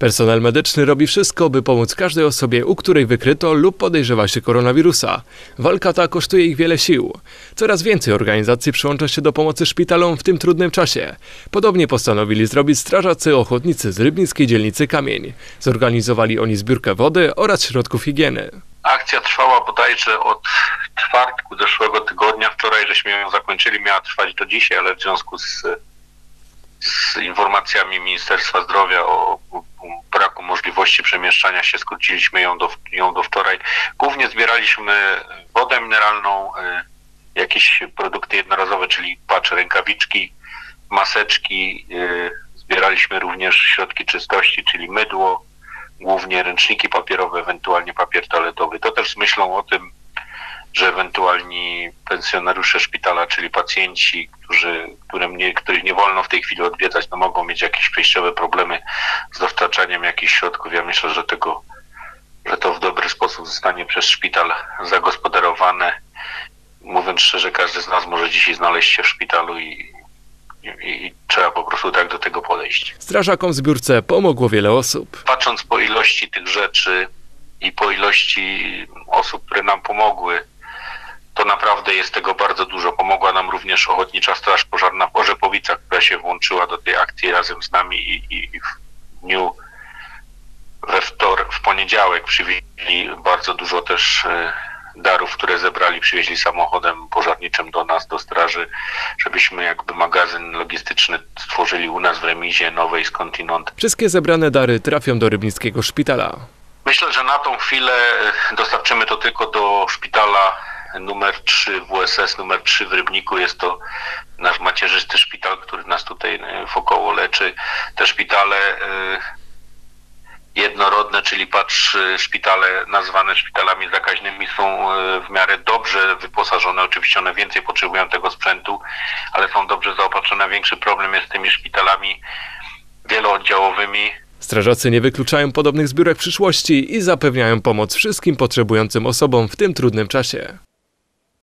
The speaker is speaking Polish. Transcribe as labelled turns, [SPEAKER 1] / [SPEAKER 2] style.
[SPEAKER 1] Personel medyczny robi wszystko, by pomóc każdej osobie, u której wykryto lub podejrzewa się koronawirusa. Walka ta kosztuje ich wiele sił. Coraz więcej organizacji przyłącza się do pomocy szpitalom w tym trudnym czasie. Podobnie postanowili zrobić strażacy ochotnicy z rybnickiej dzielnicy Kamień. Zorganizowali oni zbiórkę wody oraz środków higieny.
[SPEAKER 2] Akcja trwała bodajże od czwartku zeszłego tygodnia. Wczoraj żeśmy ją zakończyli, miała trwać do dzisiaj, ale w związku z, z informacjami Ministerstwa Zdrowia o, braku możliwości przemieszczania się skróciliśmy ją do, ją do wczoraj. Głównie zbieraliśmy wodę mineralną, y, jakieś produkty jednorazowe, czyli patrz, rękawiczki, maseczki. y, Zbieraliśmy również środki czystości, czyli mydło, głównie ręczniki papierowe, ewentualnie papier toaletowy. To też z myślą o tym, że ewentualni pensjonariusze szpitala, czyli pacjenci, którzy, którym nie, których nie wolno w tej chwili odwiedzać, no mogą mieć jakieś przejściowe problemy z dostarczaniem jakichś środków. Ja myślę, że tego, że to w dobry sposób zostanie przez szpital zagospodarowane. Mówiąc szczerze, każdy z nas może dzisiaj znaleźć się w szpitalu i, i, i trzeba po prostu tak do tego podejść.
[SPEAKER 1] Strażakom w zbiórce pomogło wiele osób.
[SPEAKER 2] patrząc po ilości tych rzeczy i po ilości osób, które nam pomogły, to naprawdę jest tego bardzo dużo. Pomogła nam również Ochotnicza Straż Pożarna w Orzepowicach, która się włączyła do tej akcji razem z nami i, i, i w dniu we wtor, w poniedziałek przywieźli bardzo dużo też e, darów, które zebrali, przywieźli samochodem pożarniczym do nas, do straży, żebyśmy jakby magazyn logistyczny stworzyli u nas w remizie nowej skądinąd.
[SPEAKER 1] Wszystkie zebrane dary trafią do rybnickiego szpitala.
[SPEAKER 2] Myślę, że na tą chwilę e, dostarczymy to tylko do szpitala numer 3 WSS, numer 3 w Rybniku. Jest to nasz macierzysty szpital, który nas tutaj e, wokoło leczy. Te szpitale e, jednorodne, czyli patrz, e, szpitale nazwane szpitalami zakaźnymi są w miarę dobrze wyposażone. Oczywiście one więcej potrzebują tego sprzętu, ale są dobrze zaopatrzone. Większy problem jest z tymi szpitalami wielooddziałowymi,
[SPEAKER 1] Strażacy nie wykluczają podobnych zbiórek w przyszłości i zapewniają pomoc wszystkim potrzebującym osobom w tym trudnym czasie.